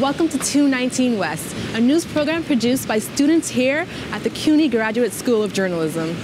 Welcome to 219 West, a news program produced by students here at the CUNY Graduate School of Journalism.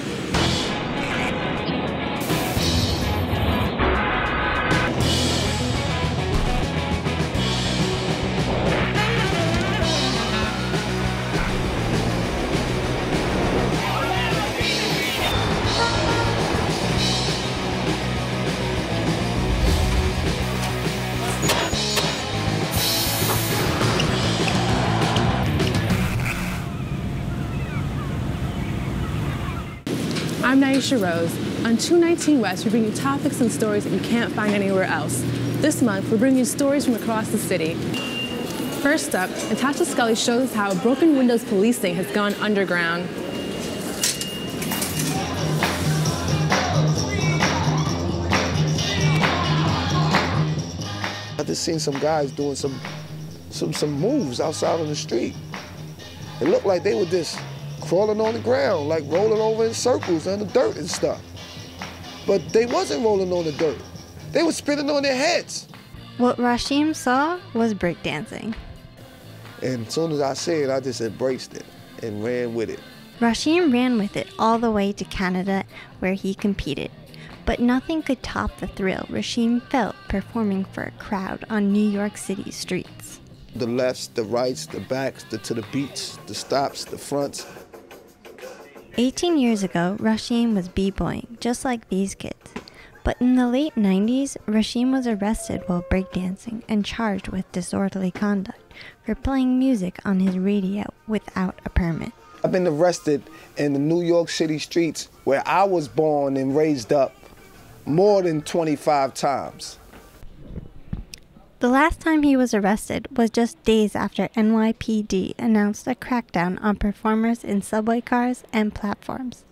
I'm Rose. On 219 West, we bring you topics and stories that you can't find anywhere else. This month, we're bringing you stories from across the city. First up, Natasha Scully shows us how broken windows policing has gone underground. I just seen some guys doing some, some, some moves outside on the street. It looked like they were just crawling on the ground, like rolling over in circles on the dirt and stuff. But they wasn't rolling on the dirt. They were spinning on their heads. What Rashim saw was breakdancing. And as soon as I said it, I just embraced it and ran with it. Rashim ran with it all the way to Canada where he competed. But nothing could top the thrill Rashim felt performing for a crowd on New York City streets. The lefts, the rights, the backs, the to the beats, the stops, the fronts. 18 years ago, Rashim was b-boying, just like these kids. But in the late 90s, Rashim was arrested while breakdancing and charged with disorderly conduct for playing music on his radio without a permit. I've been arrested in the New York City streets where I was born and raised up more than 25 times. The last time he was arrested was just days after NYPD announced a crackdown on performers in subway cars and platforms.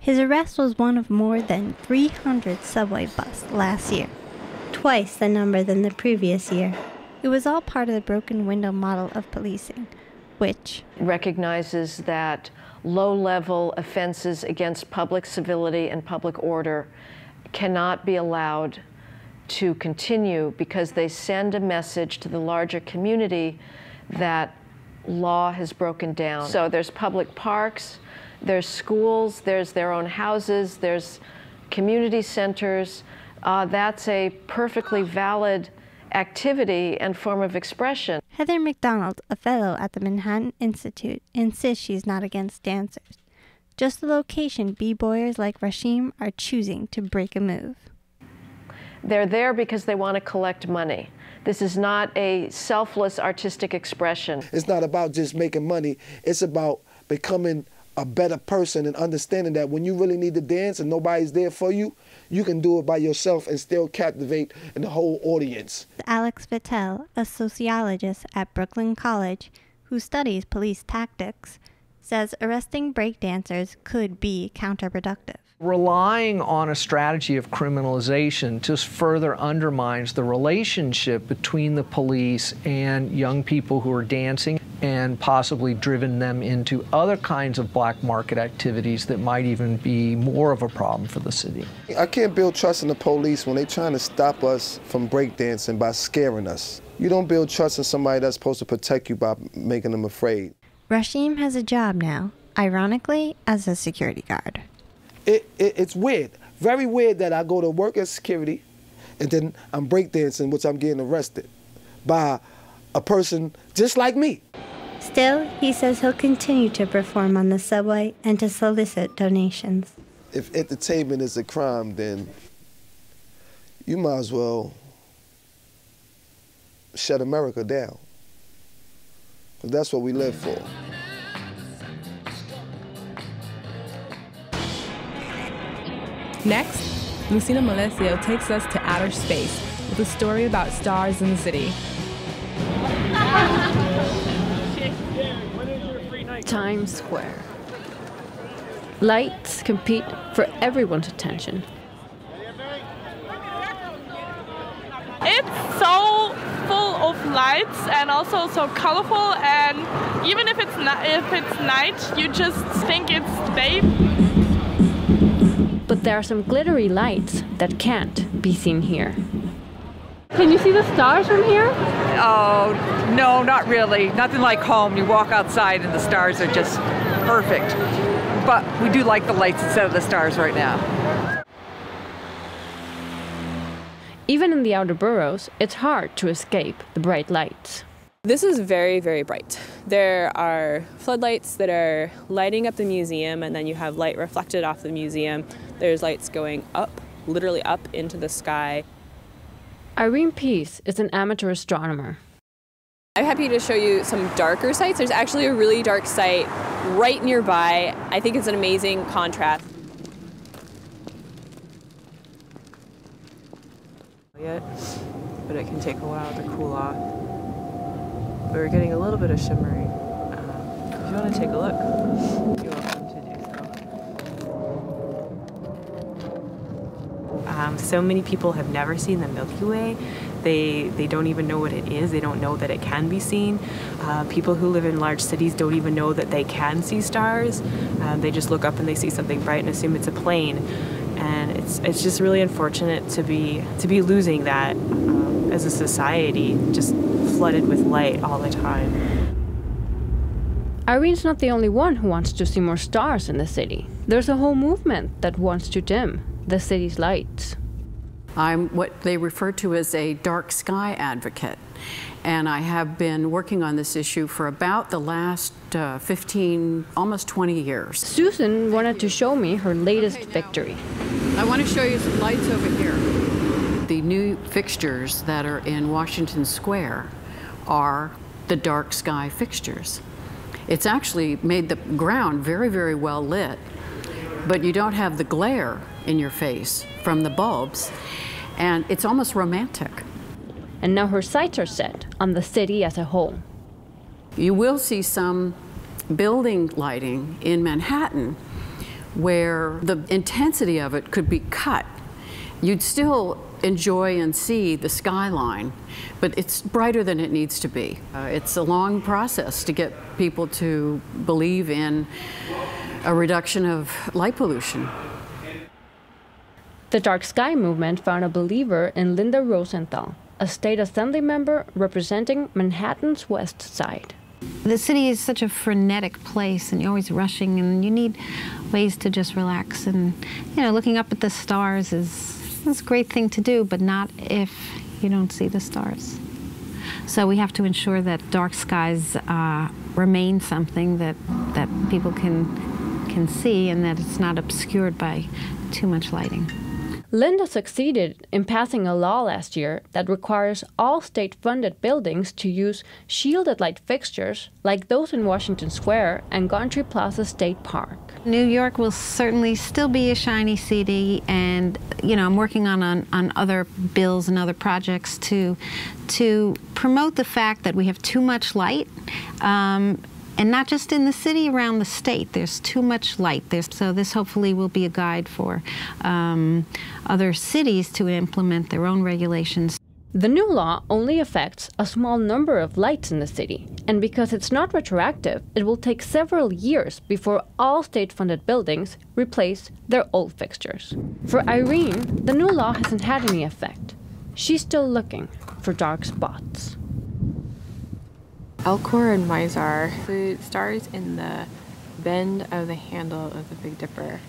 His arrest was one of more than 300 subway busts last year, twice the number than the previous year. It was all part of the broken window model of policing, which recognizes that low level offenses against public civility and public order cannot be allowed to continue because they send a message to the larger community that law has broken down. So there's public parks, there's schools, there's their own houses, there's community centers. Uh, that's a perfectly valid activity and form of expression. Heather Mac Donald, a fellow at the Manhattan Institute, insists she's not against dancers. Just the location b-boyers like Rashim are choosing to break a move. They're there because they want to collect money. This is not a selfless artistic expression. It's not about just making money. It's about becoming a better person and understanding that when you really need to dance and nobody's there for you, you can do it by yourself and still captivate the whole audience. Alex Vitale, a sociologist at Brooklyn College who studies police tactics, says arresting breakdancers could be counterproductive. Relying on a strategy of criminalization just further undermines the relationship between the police and young people who are dancing and possibly driven them into other kinds of black market activities that might even be more of a problem for the city. I can't build trust in the police when they're trying to stop us from breakdancing by scaring us. You don't build trust in somebody that's supposed to protect you by making them afraid. Rashim has a job now, ironically, as a security guard it, it, it's weird, very weird that I go to work as security and then I'm breakdancing, which I'm getting arrested by a person just like me. Still, he says he'll continue to perform on the subway and to solicit donations. If entertainment is a crime, then you might as well shut America down. Because that's what we live for. Next, Lucina Melesio takes us to outer space with a story about stars in the city. Times Square. Lights compete for everyone's attention. It's so full of lights and also so colorful and even if it's if it's night you just think it's day but there are some glittery lights that can't be seen here. Can you see the stars from here? Oh, No, not really. Nothing like home. You walk outside and the stars are just perfect. But we do like the lights instead of the stars right now. Even in the outer boroughs, it's hard to escape the bright lights. This is very, very bright. There are floodlights that are lighting up the museum, and then you have light reflected off the museum. There's lights going up, literally up into the sky. Irene Peace is an amateur astronomer. I'm happy to show you some darker sites. There's actually a really dark site right nearby. I think it's an amazing contrast. Yet, but it can take a while to cool off. But we're getting a little bit of shimmering. Um, if you want to take a look, Um, so many people have never seen the Milky Way. They, they don't even know what it is. They don't know that it can be seen. Uh, people who live in large cities don't even know that they can see stars. Um, they just look up and they see something bright and assume it's a plane. And it's, it's just really unfortunate to be, to be losing that um, as a society, just flooded with light all the time. Irene's not the only one who wants to see more stars in the city. There's a whole movement that wants to dim the city's lights. I'm what they refer to as a dark sky advocate. And I have been working on this issue for about the last uh, 15, almost 20 years. Susan wanted to show me her latest victory. I want to show you some lights over here. The new fixtures that are in Washington Square are the dark sky fixtures. It's actually made the ground very, very well lit, but you don't have the glare in your face from the bulbs, and it's almost romantic. And now her sights are set on the city as a whole. You will see some building lighting in Manhattan where the intensity of it could be cut. You'd still enjoy and see the skyline, but it's brighter than it needs to be. Uh, it's a long process to get people to believe in a reduction of light pollution. The Dark Sky movement found a believer in Linda Rosenthal, a state assembly member representing Manhattan's West Side. The city is such a frenetic place and you're always rushing and you need ways to just relax and you know looking up at the stars is, is a great thing to do but not if you don't see the stars. So we have to ensure that dark skies uh, remain something that, that people can, can see and that it's not obscured by too much lighting. Linda succeeded in passing a law last year that requires all state funded buildings to use shielded light fixtures like those in Washington Square and Gantry Plaza State Park. New York will certainly still be a shiny city, and you know I'm working on, on, on other bills and other projects to to promote the fact that we have too much light. Um, and not just in the city, around the state. There's too much light. There's, so this hopefully will be a guide for um, other cities to implement their own regulations. The new law only affects a small number of lights in the city, and because it's not retroactive, it will take several years before all state funded buildings replace their old fixtures. For Irene, the new law hasn't had any effect. She's still looking for dark spots. Alcor and Mizar, the stars in the bend of the handle of the Big Dipper.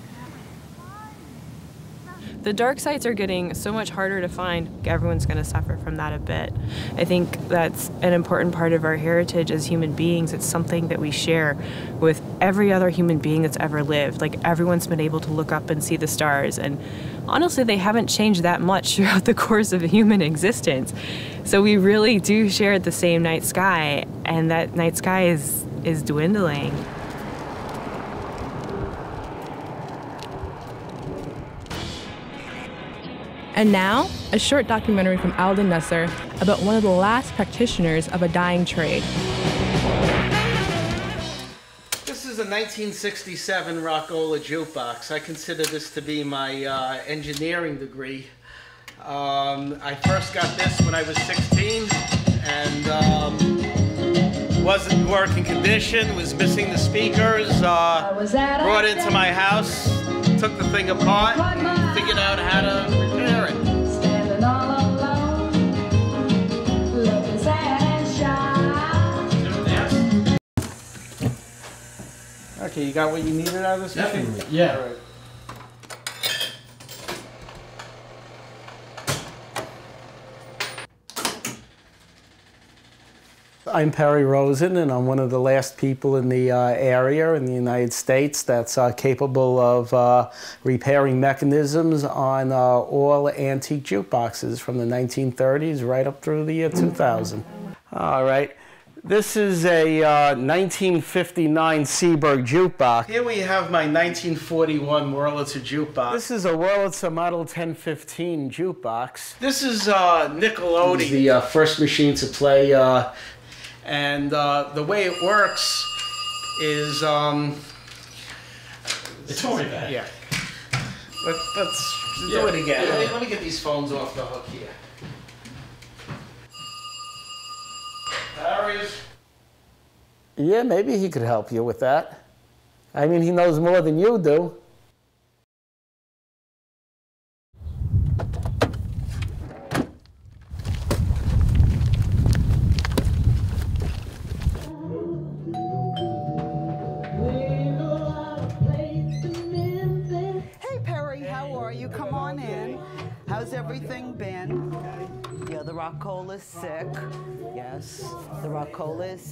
The dark sites are getting so much harder to find. Everyone's going to suffer from that a bit. I think that's an important part of our heritage as human beings. It's something that we share with every other human being that's ever lived. Like everyone's been able to look up and see the stars and honestly they haven't changed that much throughout the course of human existence. So we really do share the same night sky and that night sky is is dwindling. And now, a short documentary from Alden Nusser about one of the last practitioners of a dying trade. This is a 1967 Rock-Ola jukebox. I consider this to be my uh, engineering degree. Um, I first got this when I was 16 and um, wasn't in working condition, was missing the speakers. Uh, brought into my house, took the thing apart, figured out how to repair it. Okay, you got what you needed out of this machine? Definitely, yeah. All right. I'm Perry Rosen, and I'm one of the last people in the uh, area in the United States that's uh, capable of uh, repairing mechanisms on uh, all antique jukeboxes from the 1930s right up through the year 2000. All right. This is a uh, 1959 Seeburg jukebox. Here we have my 1941 Wurlitzer jukebox. This is a Wurlitzer Model 1015 jukebox. This is uh, Nickelodeon, the uh, first machine to play, uh, and uh, the way it works is um, It's only that. Yeah. Let, let's do it again. Yeah. Let me get these phones off the hook here. Yeah, maybe he could help you with that. I mean, he knows more than you do.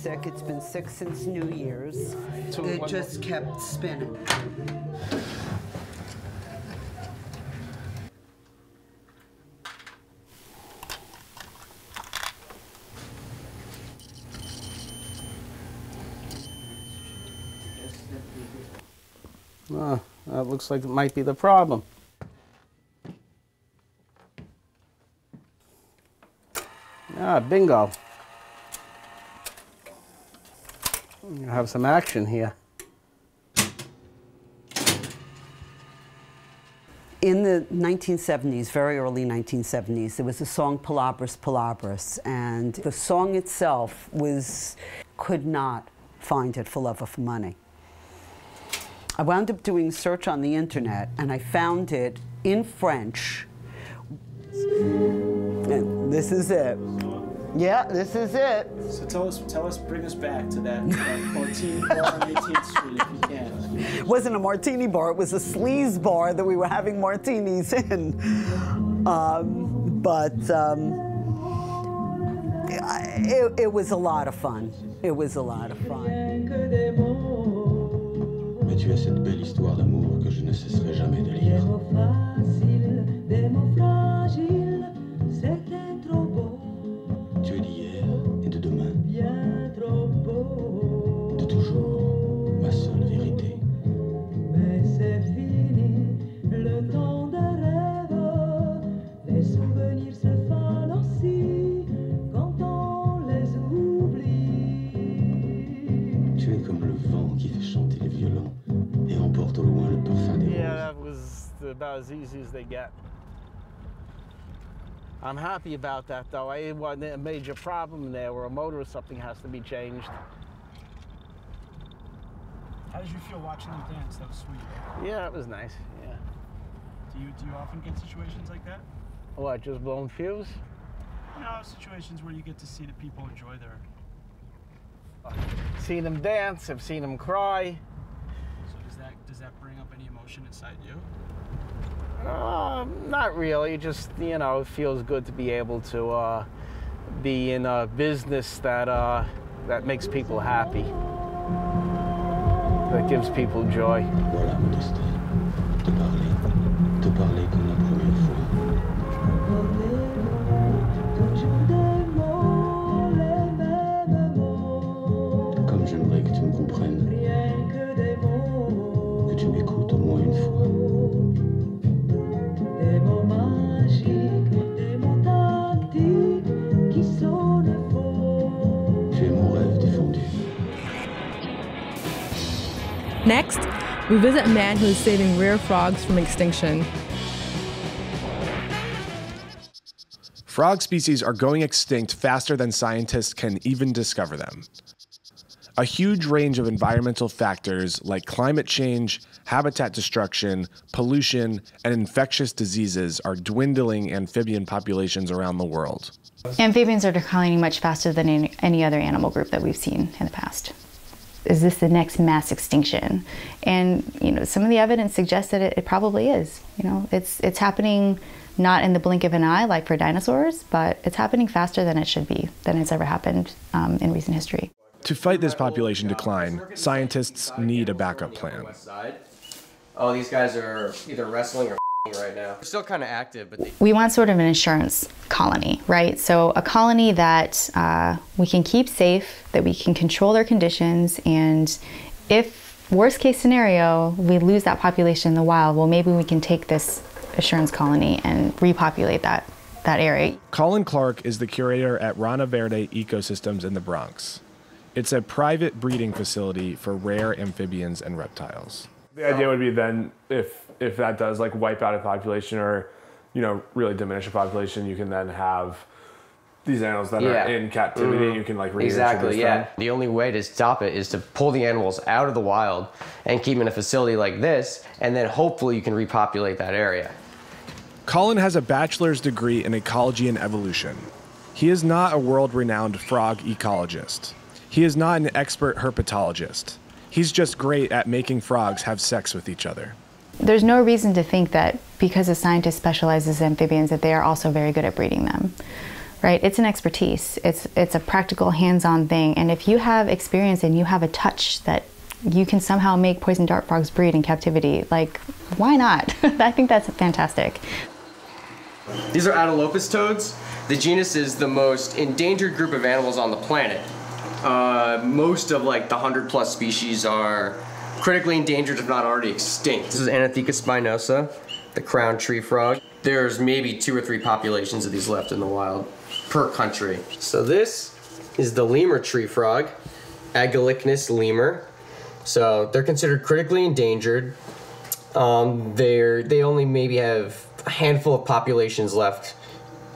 Sick. It's been sick since New Year's. It just kept spinning. Oh, that looks like it might be the problem. Ah, bingo. Have some action here. In the 1970s, very early 1970s, there was a song Palabras Palabras, and the song itself was could not find it for love of money. I wound up doing search on the internet, and I found it in French. And this is it. Yeah, this is it. So tell us, tell us, bring us back to that, that martini bar on 18th Street if you can. It wasn't a martini bar, it was a sleaze bar that we were having martinis in. Um, but um, it, it was a lot of fun. It was a lot of fun. Mais tu as cette belle histoire d'amour que je ne cesserai jamais de lire. Tu es d'hier et de demain. De toujours, ma seule vérité. Mais c'est fini, le temps des rêves. Les souvenirs se fanent aussi quand on les oublie. Tu es comme le vent qui fait chanter les violons et emporte au loin le parfum des Yeah, roses. that was about as easy as they get. I'm happy about that, though. I want a major problem there where a motor or something has to be changed. How did you feel watching them dance? That was sweet. Yeah, that was nice. Yeah. Do you do you often get situations like that? What, just blown fuse? You know, situations where you get to see the people enjoy their. Seen them dance, I've seen them cry. So does that does that bring up any emotion inside you? Uh, not really. Just you know, it feels good to be able to uh, be in a business that uh, that makes people happy, that gives people joy. Next, we visit a man who is saving rare frogs from extinction. Frog species are going extinct faster than scientists can even discover them. A huge range of environmental factors like climate change, habitat destruction, pollution, and infectious diseases are dwindling amphibian populations around the world. Amphibians are declining much faster than any, any other animal group that we've seen in the past. Is this the next mass extinction? And you know, some of the evidence suggests that it, it probably is. You know, it's it's happening not in the blink of an eye like for dinosaurs, but it's happening faster than it should be, than it's ever happened um, in recent history. To fight this population decline, scientists need a backup plan. Oh, these guys are either wrestling or right now. They're still kind of active, but they We want sort of an insurance colony, right? So a colony that uh, we can keep safe, that we can control their conditions, and if worst case scenario we lose that population in the wild, well maybe we can take this assurance colony and repopulate that that area. Colin Clark is the curator at Rana Verde Ecosystems in the Bronx. It's a private breeding facility for rare amphibians and reptiles. The idea would be then if if that does like wipe out a population or you know really diminish a population, you can then have these animals that Yeah. are in captivity. Mhm. You can like reintroduce exactly yeah. them. The only way to stop it is to pull the animals out of the wild and keep them in a facility like this, and then hopefully you can repopulate that area. Colin has a bachelor's degree in ecology and evolution. He is not a world renowned frog ecologist. He is not an expert herpetologist. He's just great at making frogs have sex with each other. There's no reason to think that because a scientist specializes in amphibians that they are also very good at breeding them. Right? It's an expertise. It's it's a practical hands-on thing and if you have experience and you have a touch that you can somehow make poison dart frogs breed in captivity, like why not? I think that's fantastic. These are Atelopus toads. The genus is the most endangered group of animals on the planet. Uh, most of like the hundred plus species are critically endangered, if not already extinct. This is Anotheca spinosa, the crown tree frog. There's maybe two or three populations of these left in the wild per country. So this is the lemur tree frog, Agalychnis lemur. So they're considered critically endangered. Um, they're they only maybe have a handful of populations left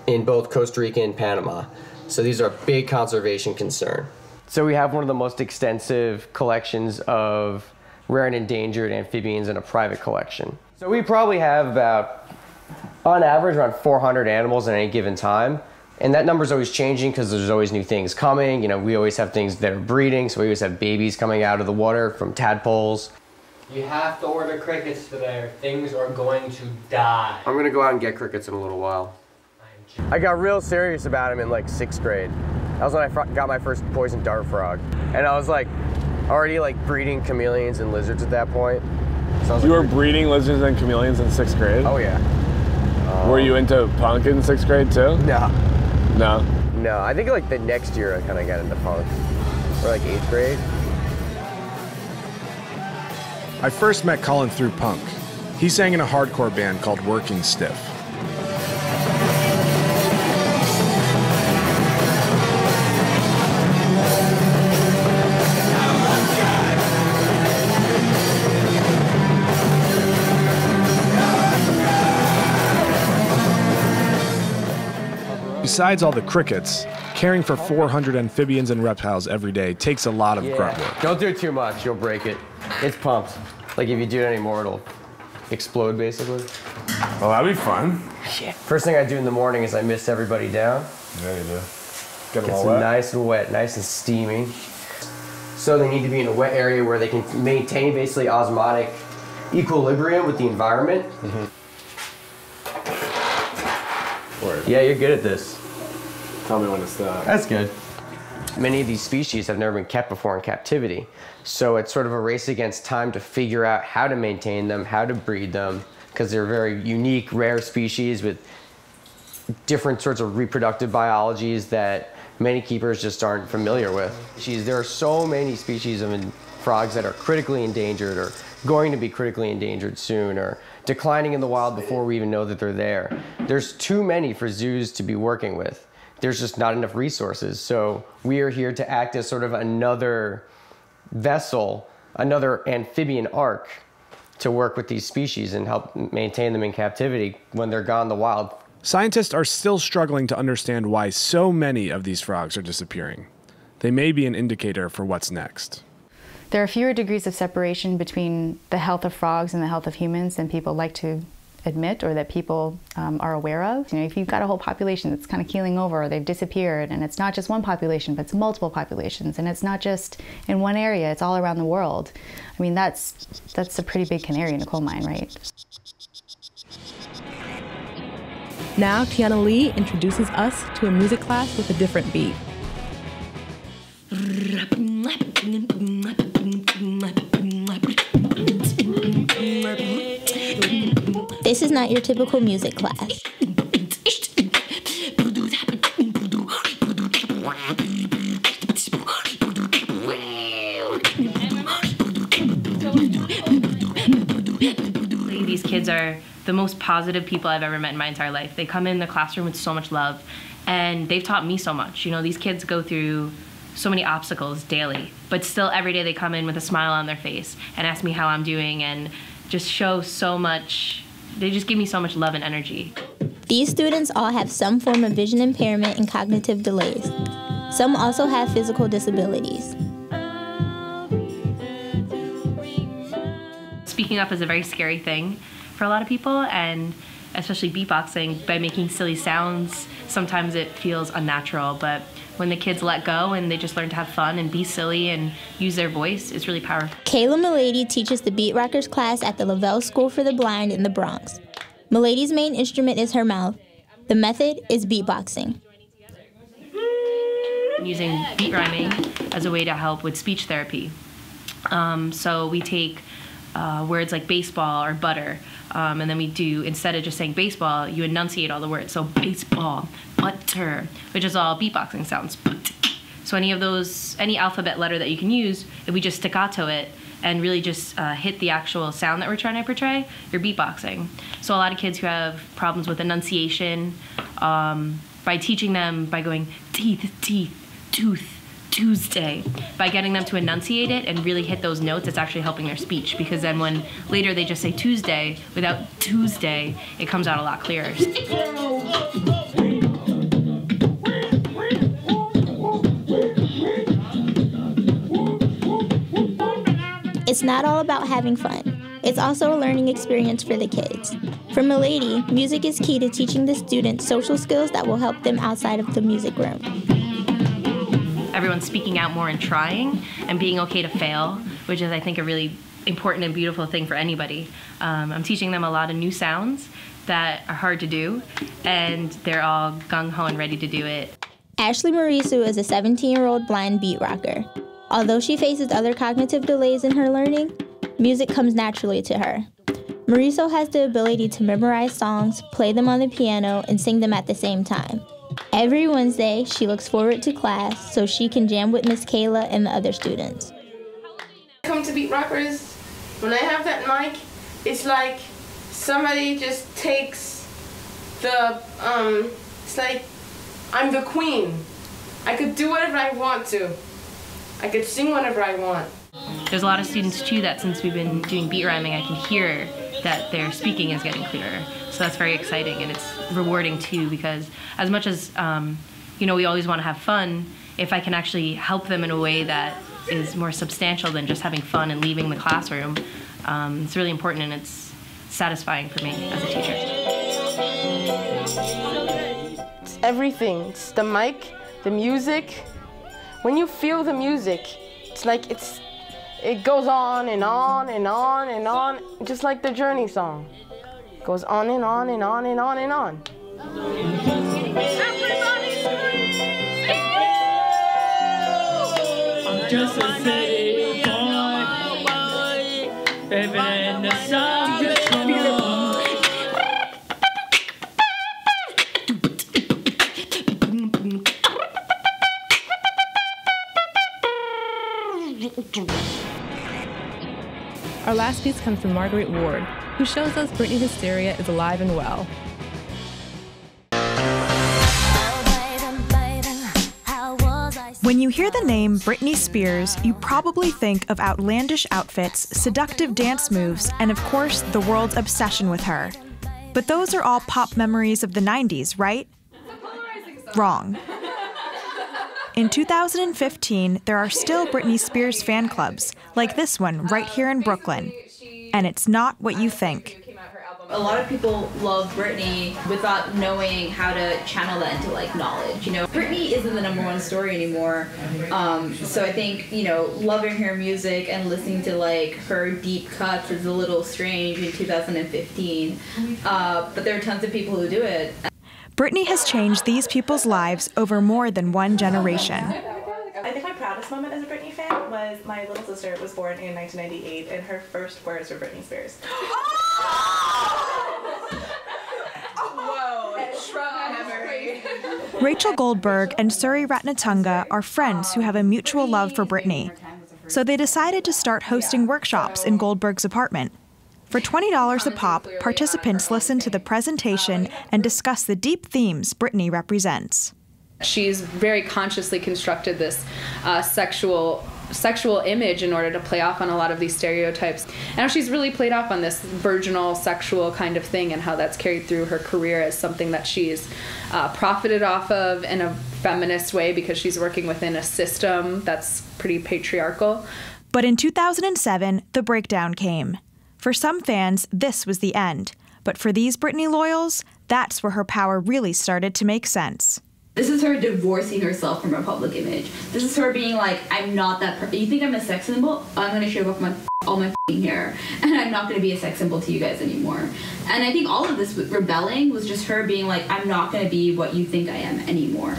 in both Costa Rica and Panama. So these are a big conservation concern. So we have one of the most extensive collections of rare and endangered amphibians in a private collection. So we probably have about, on average, around 400 animals at any given time. And that number's always changing because there's always new things coming. You know, we always have things that are breeding, so we always have babies coming out of the water from tadpoles. You have to order crickets today or things are going to die. I'm gonna go out and get crickets in a little while. I got real serious about them in like sixth grade. That was when I got my first poison dart frog, and I was like already like breeding chameleons and lizards at that point. So You like, were breeding lizards and chameleons in sixth grade. Oh yeah. were you into punk in sixth grade too? No. No. No, I think like the next year I kind of got into punk, or like eighth grade. I first met Colin through punk. He sang in a hardcore band called Working Stiff. Besides all the crickets, caring for 400 amphibians and reptiles every day takes a lot of grunt work. Don't do it too much, you'll break it. It's pumped. Like if you do it anymore, it'll explode basically. Well, that'd be fun. Yeah. First thing I do in the morning is I mist everybody down. Yeah, you do. Get Get them all them wet. nice and wet, nice and steamy. So they need to be in a wet area where they can maintain basically osmotic equilibrium with the environment. Mm-hmm. Yeah, you're good at this. Tell me when to stop. Uh, That's good. Many of these species have never been kept before in captivity. So it's sort of a race against time to figure out how to maintain them, how to breed them, because they're very unique, rare species with different sorts of reproductive biologies that many keepers just aren't familiar with. Geez, there are so many species of frogs that are critically endangered or going to be critically endangered soon or declining in the wild before we even know that they're there. There's too many for zoos to be working with. There's just not enough resources. So we are here to act as sort of another vessel, another amphibian ark to work with these species and help maintain them in captivity when they're gone in the wild. Scientists are still struggling to understand why so many of these frogs are disappearing. They may be an indicator for what's next. There are fewer degrees of separation between the health of frogs and the health of humans than people like to admit or that people um, are aware of. You know, if you've got a whole population that's kind of keeling over or they've disappeared, and it's not just one population, but it's multiple populations, and it's not just in one area, it's all around the world. I mean, that's that's a pretty big canary in a coal mine, right? Now, Tionah Lee introduces us to a music class with a different beat. This is not your typical music class. These kids are the most positive people I've ever met in my entire life. They come in the classroom with so much love, and they've taught me so much. You know, these kids go through so many obstacles daily, but still every day they come in with a smile on their face and ask me how I'm doing and just show so much. They just give me so much love and energy. These students all have some form of vision impairment and cognitive delays. Some also have physical disabilities. Speaking up is a very scary thing for a lot of people, and especially beatboxing, by making silly sounds, sometimes it feels unnatural, but when the kids let go and they just learn to have fun and be silly and use their voice, it's really powerful. Kayla Milady teaches the Beat Rockers class at the Lavelle School for the Blind in the Bronx. Milady's main instrument is her mouth. The method is beatboxing. I'm using beat rhyming as a way to help with speech therapy. Um, so we take uh, words like baseball or butter, um, and then we do instead of just saying baseball, you enunciate all the words. So baseball, butter, which is all beatboxing sounds. So any of those, any alphabet letter that you can use, if we just staccato it and really just uh, hit the actual sound that we're trying to portray, you're beatboxing. So a lot of kids who have problems with enunciation, um, by teaching them by going teeth, teeth, tooth, Tuesday, by getting them to enunciate it and really hit those notes, it's actually helping their speech because then when later they just say Tuesday without Tuesday, it comes out a lot clearer. It's not all about having fun. It's also a learning experience for the kids. For Milady, music is key to teaching the students social skills that will help them outside of the music room. Everyone's speaking out more and trying and being okay to fail, which is, I think, a really important and beautiful thing for anybody. Um, I'm teaching them a lot of new sounds that are hard to do, and they're all gung ho and ready to do it. Ashley Marisu is a 17 year old blind beat rocker. Although she faces other cognitive delays in her learning, music comes naturally to her. Mariso has the ability to memorize songs, play them on the piano, and sing them at the same time. Every Wednesday, she looks forward to class so she can jam with Miss Kayla and the other students. come to Beat Rockers, when I have that mic, it's like somebody just takes the, um, it's like I'm the queen. I could do whatever I want to. I could sing whatever I want. There's a lot of students too that since we've been doing beat rhyming, I can hear that their speaking is getting clearer. So that's very exciting and it's rewarding too because as much as um, you know we always want to have fun, if I can actually help them in a way that is more substantial than just having fun and leaving the classroom, um, it's really important and it's satisfying for me as a teacher. It's everything. It's the mic, the music. When you feel the music, it's like it's it goes on and on and on and on, just like the Journey song. Goes on and on and on and on and on. I'm just a city Our last piece comes from Marguerite Ward, who shows us Britney hysteria is alive and well. When you hear the name Britney Spears, you probably think of outlandish outfits, seductive dance moves, and of course, the world's obsession with her. But those are all pop memories of the 90s, right? Wrong. In 2015, there are still Britney Spears fan clubs, like this one right here in Brooklyn. And it's not what you think. A lot of people love Britney without knowing how to channel that into like knowledge. You know, Britney isn't the number one story anymore. Um, so I think you know, loving her music and listening to like her deep cuts is a little strange in 2015. Uh, but there are tons of people who do it. Britney has changed these people's lives over more than one generation. I think my proudest moment as a Britney fan was my little sister was born in 1998 and her first words were Britney Spears. Rachel Goldberg and Suri Ratnatunga are friends who have a mutual love for Britney. So they decided to start hosting workshops in Goldberg's apartment. For $20 a pop, participants listen to the presentation and discuss the deep themes Britney represents. She's very consciously constructed this uh, sexual sexual image in order to play off on a lot of these stereotypes. And how she's really played off on this virginal sexual kind of thing and how that's carried through her career as something that she's uh, profited off of in a feminist way because she's working within a system that's pretty patriarchal. But in 2007, the breakdown came. For some fans, this was the end. But for these Britney loyals, that's where her power really started to make sense. This is her divorcing herself from her public image. This is her being like, I'm not that. Per- you think I'm a sex symbol? I'm gonna shave off my all my hair, and I'm not gonna be a sex symbol to you guys anymore. And I think all of this rebelling was just her being like, I'm not gonna be what you think I am anymore.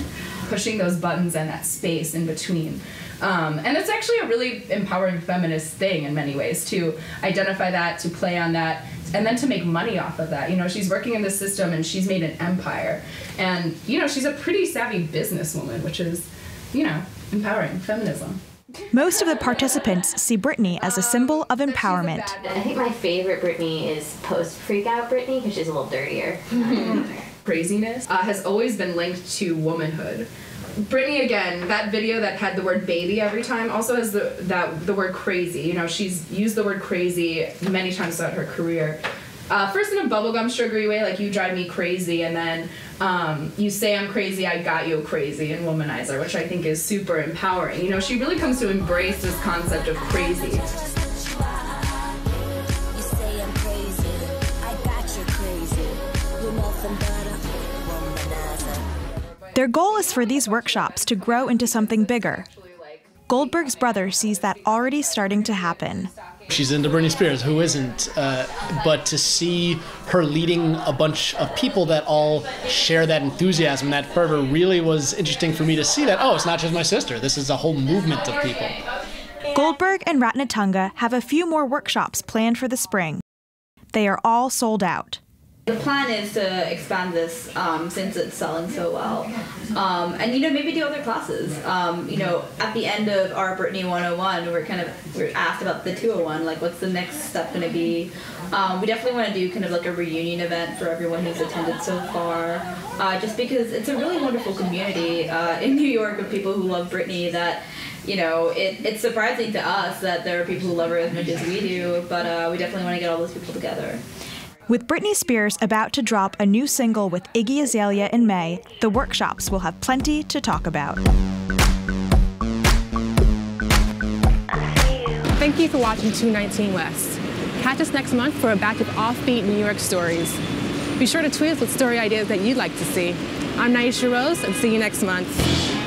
Pushing those buttons and that space in between. Um, and it's actually a really empowering feminist thing in many ways to identify that, to play on that, and then to make money off of that. You know, she's working in the system and she's made an empire. And, you know, she's a pretty savvy businesswoman, which is, you know, empowering feminism. Most of the participants see Britney as a symbol of empowerment. I think my favorite Britney is post freak out Britney because she's a little dirtier. Craziness uh, has always been linked to womanhood. Britney again, that video that had the word baby every time also has the that the word crazy. You know, she's used the word crazy many times throughout her career. Uh, first in a bubblegum sugary way, like you drive me crazy, and then um, you say I'm crazy, I got you crazy in Womanizer, which I think is super empowering. You know, she really comes to embrace this concept of crazy. Their goal is for these workshops to grow into something bigger. Goldberg's brother sees that already starting to happen. She's into Britney Spears, who isn't? Uh, but to see her leading a bunch of people that all share that enthusiasm, that fervor, really was interesting for me to see that, oh, it's not just my sister. This is a whole movement of people. Goldberg and Ratnatunga have a few more workshops planned for the spring. They are all sold out. The plan is to expand this um, since it's selling so well, um, and you know maybe do other classes. Um, you know, at the end of our Britney 101, we're kind of we're asked about the 201, like what's the next step going to be. Um, we definitely want to do kind of like a reunion event for everyone who's attended so far, uh, just because it's a really wonderful community uh, in New York of people who love Britney that you know, it, it's surprising to us that there are people who love her as much as we do, but uh, we definitely want to get all those people together. With Britney Spears about to drop a new single with Iggy Azalea in May, the workshops will have plenty to talk about. Thank you for watching 219 West. Catch us next month for a batch of offbeat New York stories. Be sure to tweet us with story ideas that you'd like to see. I'm Naisha Rose, and see you next month.